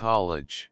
college.